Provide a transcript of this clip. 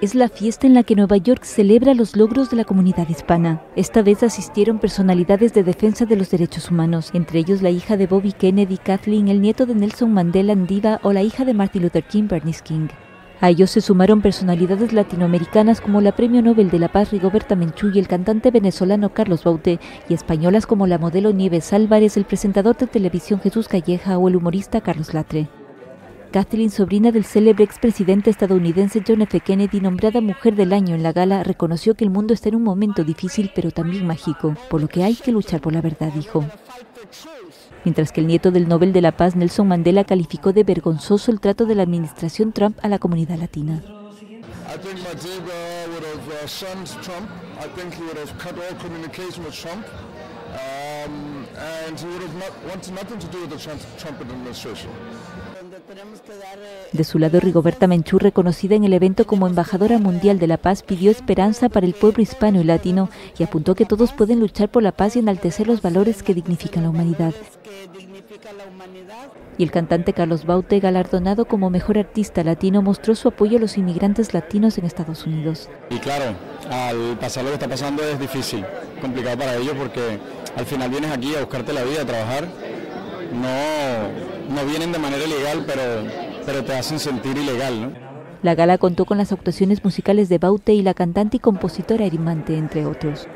es la fiesta en la que Nueva York celebra los logros de la comunidad hispana. Esta vez asistieron personalidades de defensa de los derechos humanos, entre ellos la hija de Bobby Kennedy, Kathleen, el nieto de Nelson Mandela, Ndiva, o la hija de Martin Luther King, Bernice King. A ellos se sumaron personalidades latinoamericanas como la Premio Nobel de la Paz Rigoberta Menchú y el cantante venezolano Carlos Baute, y españolas como la modelo Nieves Álvarez, el presentador de televisión Jesús Calleja o el humorista Carlos Latre. Kathleen, sobrina del célebre expresidente estadounidense John F. Kennedy, nombrada Mujer del Año en la gala, reconoció que el mundo está en un momento difícil pero también mágico, por lo que hay que luchar por la verdad, dijo. Mientras que el nieto del Nobel de la Paz, Nelson Mandela, calificó de vergonzoso el trato de la administración Trump a la comunidad latina. De su lado, Rigoberta Menchú, reconocida en el evento como embajadora mundial de la paz, pidió esperanza para el pueblo hispano y latino y apuntó que todos pueden luchar por la paz y enaltecer los valores que dignifican la humanidad. Y el cantante Carlos Baute, galardonado como mejor artista latino, mostró su apoyo a los inmigrantes latinos en Estados Unidos. Y claro, al pasar lo que está pasando es difícil, complicado para ellos porque al final vienes aquí a buscarte la vida, a trabajar. No, no vienen de manera ilegal, pero, te hacen sentir ilegal, ¿no? La gala contó con las actuaciones musicales de Baute y la cantante y compositora Erimante, entre otros.